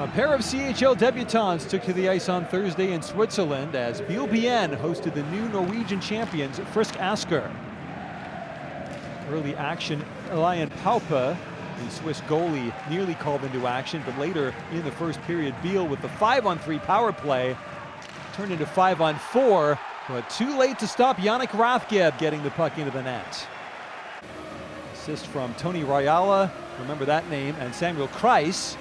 A pair of CHL debutants took to the ice on Thursday in Switzerland as Bienne hosted the new Norwegian champions Frisk Asker. Early action, Elien Paupe, the Swiss goalie, nearly called into action, but later in the first period, Biel with the five on three power play turned into five on four, but too late to stop Yannick Rathgeb getting the puck into the net. Assist from Toni Rajala, remember that name, and Samuel Kreis.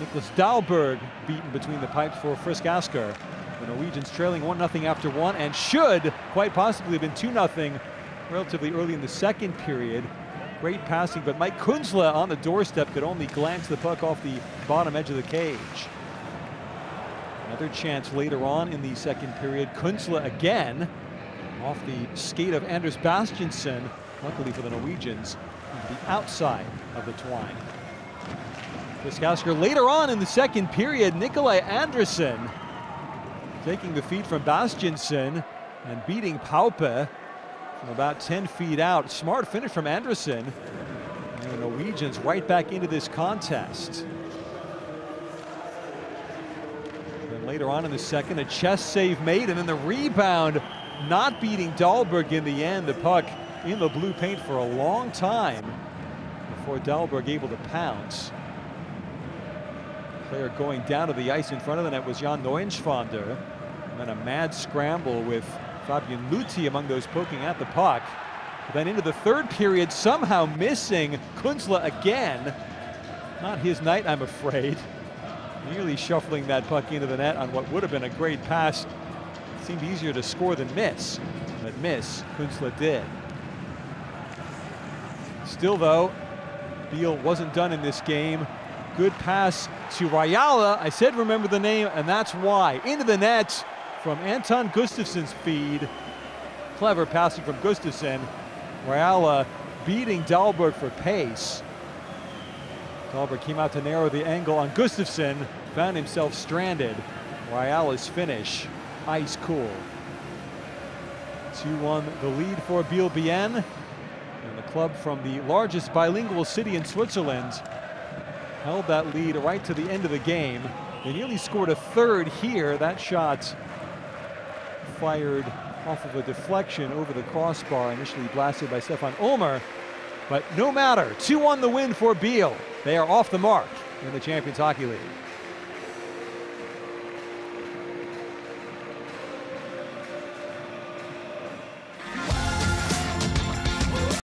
Nicholas Dahlberg beaten between the pipes for Frisk Asker. The Norwegians trailing 1-0 after one and should quite possibly have been 2-0 relatively early in the second period. Great passing, but Mike Kunzle on the doorstep could only glance the puck off the bottom edge of the cage. Another chance later on in the second period. Kunzle again off the skate of Anders Bastiansen, luckily for the Norwegians, the outside of the twine. Frisk later on in the second period, Nikolai Andresen taking the feed from Bastiansen and beating Paupe from about 10 feet out. Smart finish from Andresen. And the Norwegians right back into this contest. Then later on in the second, a chest save made, and then the rebound not beating Dahlberg in the end. The puck in the blue paint for a long time before Dahlberg able to pounce. Player going down to the ice in front of the net was Jan Neuenschwander. And then a mad scramble with Fabian Luthi among those poking at the puck. Then into the third period, somehow missing Kunzle again. Not his night, I'm afraid. Nearly shuffling that puck into the net on what would have been a great pass. seemed easier to score than miss. But miss, Kunzle did. Still though, Biel wasn't done in this game. Good pass to Rajala. I said remember the name, and that's why. Into the net from Anton Gustafsson's feed. Clever passing from Gustafsson. Rajala beating Dahlberg for pace. Dahlberg came out to narrow the angle on Gustafsson, found himself stranded. Rajala's finish, ice cool. 2-1 the lead for Biel Bienne. And the club from the largest bilingual city in Switzerland held that lead right to the end of the game. They nearly scored a third here. That shot fired off of a deflection over the crossbar, initially blasted by Stefan Ulmer. But no matter, 2-1 the win for Biel. They are off the mark in the Champions Hockey League.